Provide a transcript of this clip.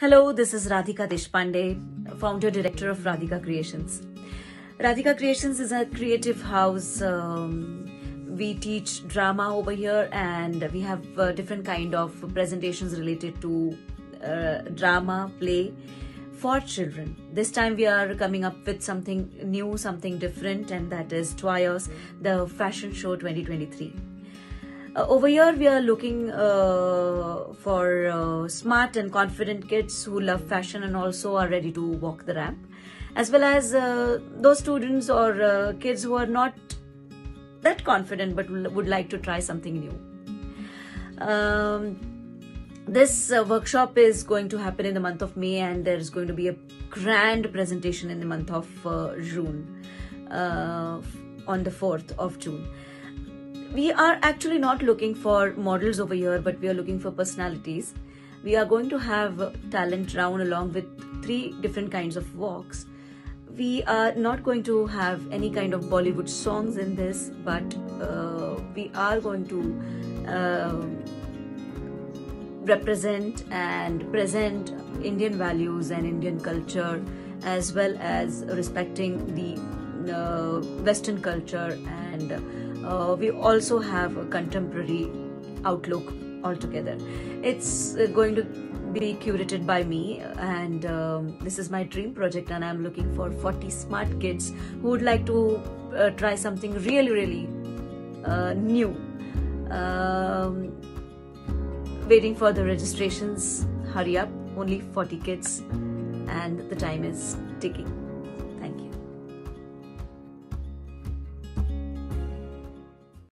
Hello, this is Radhika Deshpande, founder director of Radhika Creations. Radhika Creations is a creative house. Um, we teach drama over here, and we have uh, different kind of presentations related to uh, drama, play for children. This time we are coming up with something new, something different, and that is Twios, the fashion show 2023. Uh, over here, we are looking uh, for uh, smart and confident kids who love fashion and also are ready to walk the ramp, as well as uh, those students or uh, kids who are not that confident but would like to try something new. Um, this uh, workshop is going to happen in the month of May, and there is going to be a grand presentation in the month of June, on the 4th of June we are actually not looking for models over here, but we are looking for personalities. We are going to have talent round along with three different kinds of walks. We are not going to have any kind of Bollywood songs in this, but uh, we are going to uh, represent and present Indian values and Indian culture, as well as respecting the uh, Western culture and uh, we also have a contemporary outlook altogether. It's uh, going to be curated by me and um, this is my dream project and I'm looking for 40 smart kids who would like to uh, try something really really uh, new. Um, waiting for the registrations, hurry up, only 40 kids and the time is ticking.